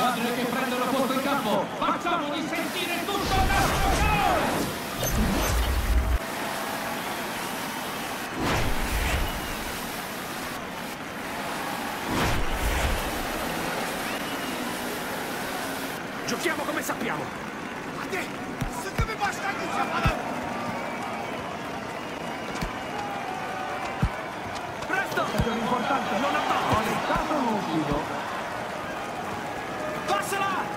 squadre che prendono posto in campo. Facciamogli sentire tutto il nostro calore! Giochiamo come sappiamo. A te! Se te mi basta, Presto! Non attacco! È stato lucido. Arsenal!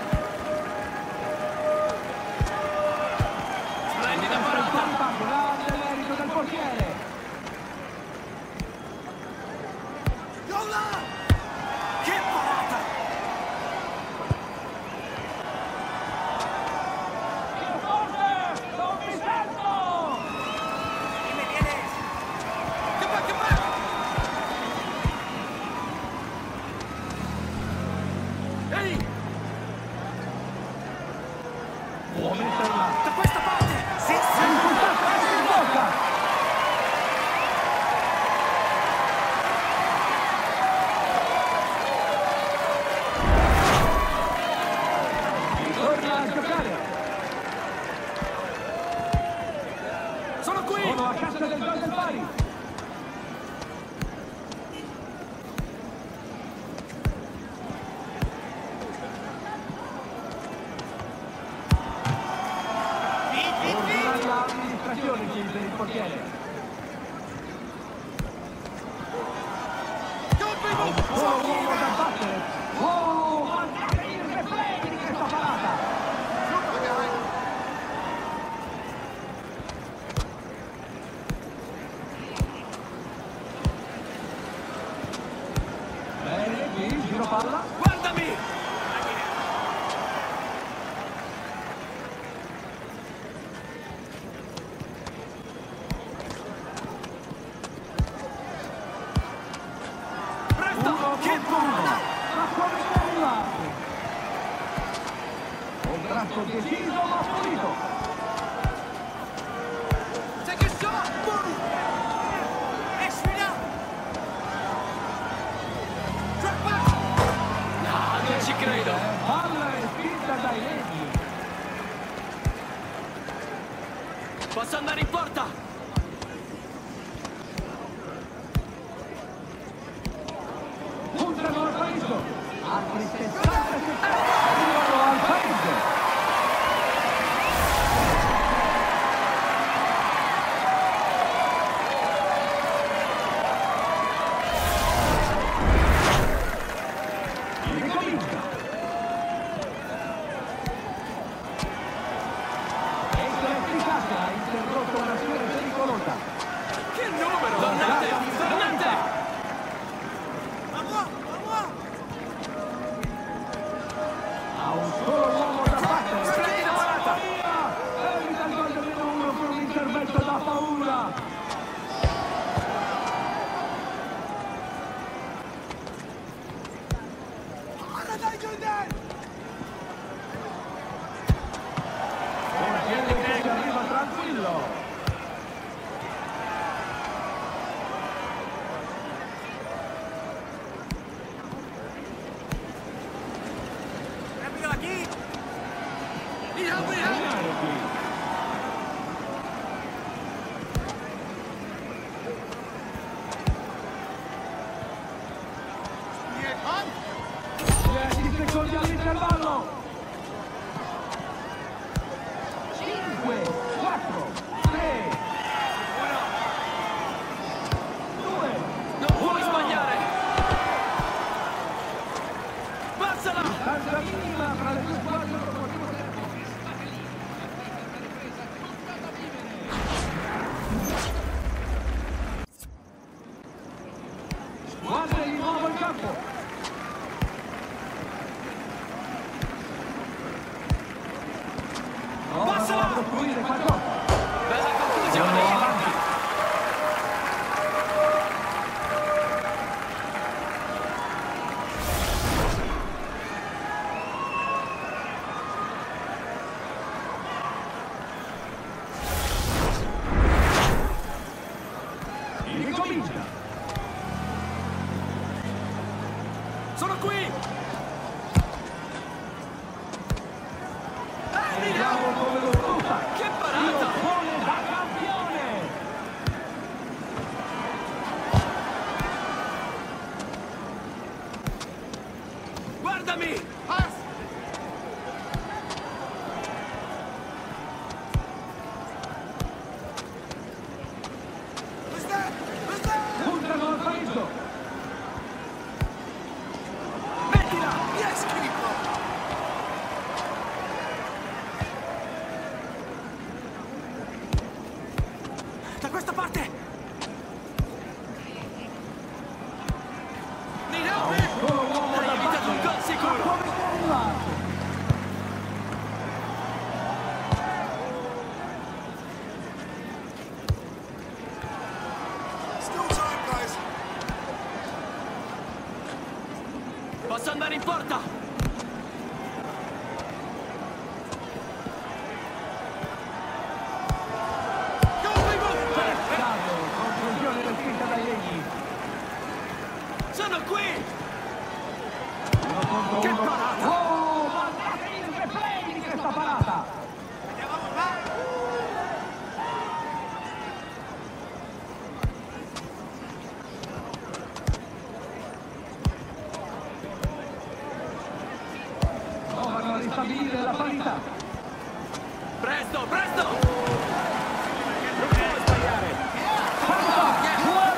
posizione che il portiere deciso ma pulito. ci credo. Palla respinta dai leggi. Posso andare in porta? Contrano al pareggio. Altri 60 secondi. 我故意的夸张 Posso andare in porta! Presto, presto! Non puoi sbagliare! Forza, 2 a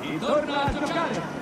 2. Torna a giocare.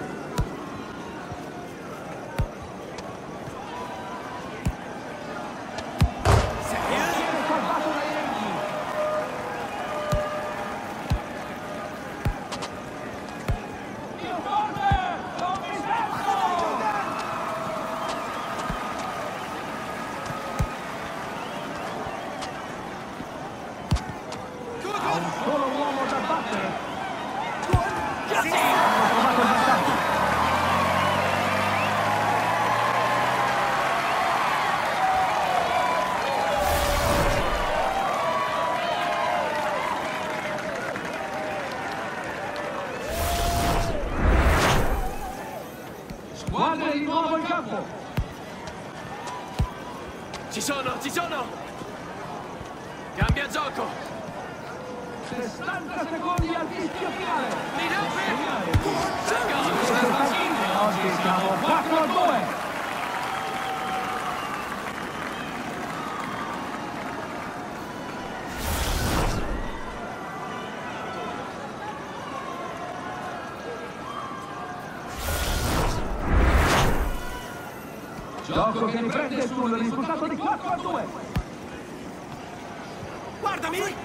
Ci sono, ci sono! Cambia gioco! 60 secondi al fischio finale. Help here! Oggi siamo 4 a 2. Gioco che riprende sul risultato di 4 a 2. Guardami!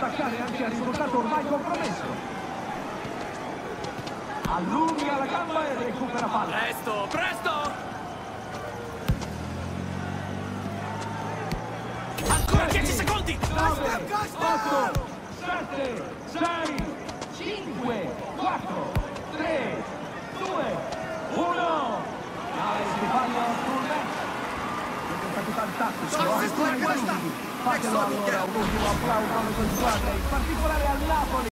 Attaccare anche al risultato ormai compromesso. Allunga la gamba e recupera palla. Presto, presto! Ancora 10 secondi! 9, 8, 7, 6, 5, 4, 3, 2, 1. Dai, si fanno sul match. Siete stati fantastici, Sono ottimi questa. Fatelo allora un ultimo applauso tue squadre, in particolare al Napoli.